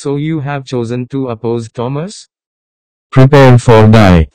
So you have chosen to oppose Thomas? Prepare for die.